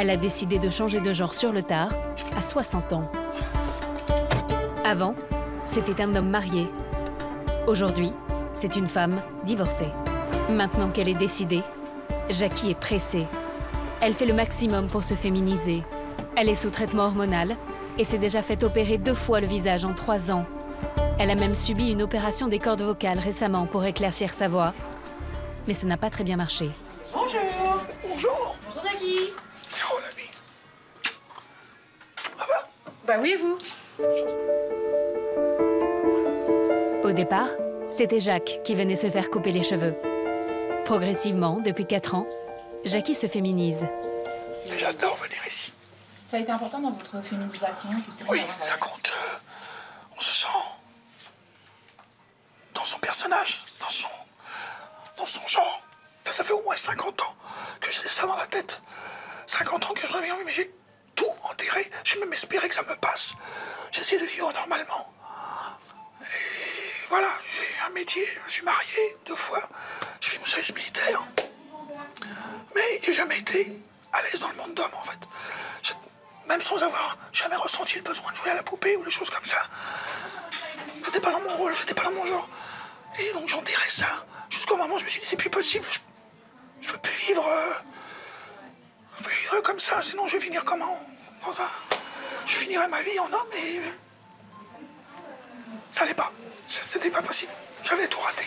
Elle a décidé de changer de genre sur le tard, à 60 ans. Avant, c'était un homme marié. Aujourd'hui, c'est une femme divorcée. Maintenant qu'elle est décidée, Jackie est pressée. Elle fait le maximum pour se féminiser. Elle est sous traitement hormonal et s'est déjà fait opérer deux fois le visage en trois ans. Elle a même subi une opération des cordes vocales récemment pour éclaircir sa voix. Mais ça n'a pas très bien marché. Bonjour Bonjour Bonjour Jackie Bah oui, vous Au départ, c'était Jacques qui venait se faire couper les cheveux. Progressivement, depuis 4 ans, Jackie se féminise. Mais j'adore venir ici. Ça a été important dans votre féminisation, justement Oui, ça compte. euh, on se sent dans son personnage, dans son, dans son genre. Enfin, ça fait au moins 50 ans que j'ai ça dans la tête. 50 ans que je reviens, mais j'ai J'ai même espéré que ça me passe. J'essaie de vivre normalement. Et voilà, j'ai un métier, je me suis marié deux fois. J'ai fait mon service militaire. Mais j'ai jamais été à l'aise dans le monde d'homme, en fait. Même sans avoir jamais ressenti le besoin de jouer à la poupée ou des choses comme ça. J'étais pas dans mon rôle, j'étais pas dans mon genre. Et donc j'enterrais ça. Jusqu'au moment où je me suis dit, c'est plus possible. Je, je peux plus vivre. euh, je peux plus vivre comme ça, sinon je vais finir comment? Je finirai ma vie en homme et. Ça allait pas. C'était pas possible. J'avais tout raté.